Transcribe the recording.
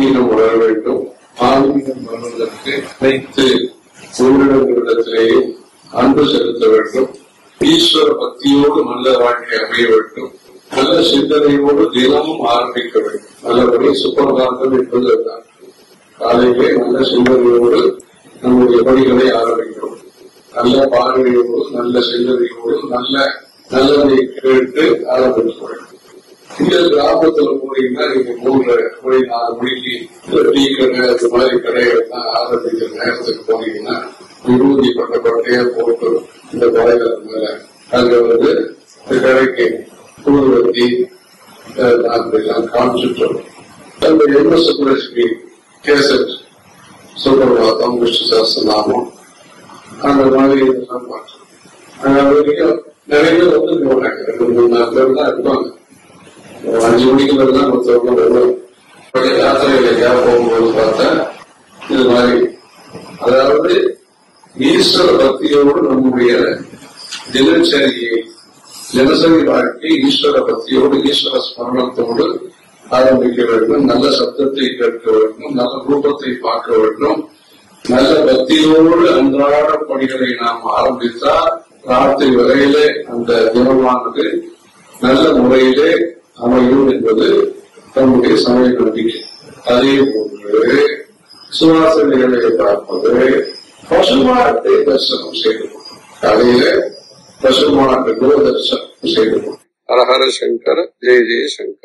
ஆன்மீகம் உணர வேண்டும். ஆன்மீகம் வருவதற்கு அனைத்து உயிரினங்களிடத்திலேயே அன்பு செலுத்த வேண்டும். ஈஸ்வர பக்தியோடு நல்ல வாழ்க்கை அமைய வேண்டும். நல்ல சிந்தனையோடு தினமும் ஆரம்பிக்க வேண்டும். நல்லபடி சுப்பிரபாந்தம் என்பது காலையிலே நல்ல சிந்தனையோடு நம்முடைய பணிகளை ஆரம்பிக்கிறோம். நல்ல பார்வையோடு நல்ல சிந்தனையோடு நல்ல நல்லதை கேட்டு ஆரம்பிக்க வேண்டும் இந்த கிராமத்துல போனீங்கன்னா நீங்க மூன்று போய் நாலு மணிக்கு டீ கடை அது மாதிரி கடைகள்லாம் ஆரம்பிக்கிற நேரத்துக்கு போனீங்கன்னா விபூதி பட்ட பட்டையா போட்டு இந்த கடைகள் மேல அங்க வந்து இந்த கடைக்கு புழுவத்தி அப்படிலாம் காமிச்சிட்டு அந்த எம்எஸ் சுப்ரலட்சுமி கேசட் சுப்பிரபாதம் விஷ்ணு சாஸ்திரநாமம் அந்த மாதிரி பார்த்தோம். நிறைய பேர் வந்து போனாங்க ரெண்டு மூணு நாலு பேர் தான் இருப்பாங்க. அஞ்சு மணிக்கு மேல தான் ஒருத்தவங்க வருவாங்க பட் யாத்திரையில எங்கேயா போகும்போது பார்த்தா இது மாதிரி. அதாவது ஈஸ்வர பக்தியோடு நம்முடைய தினச்சரியை தினசரி வாழ்க்கை ஈஸ்வர பக்தியோடு ஈஸ்வர ஸ்மரணத்தோடு ஆரம்பிக்க வேண்டும். நல்ல சப்தத்தை கேட்க வேண்டும் நல்ல ரூபத்தை பார்க்க வேண்டும். நல்ல பக்தியோடு அன்றாட பணிகளை நாம் ஆரம்பித்தால் ராத்திரி வரையிலே அந்த தினமானது நல்ல முறையிலே அமையும் என்பது நம்முடைய சமய நம்பிக்கை அதே போன்று சுவாசனைகளை பார்ப்பது பசுமாட்டை தரிசனம் செய்து காலையில பசுமாட்டு தரிசனம் செய்து ஹரஹர சங்கர ஜெய ஜெய சங்கர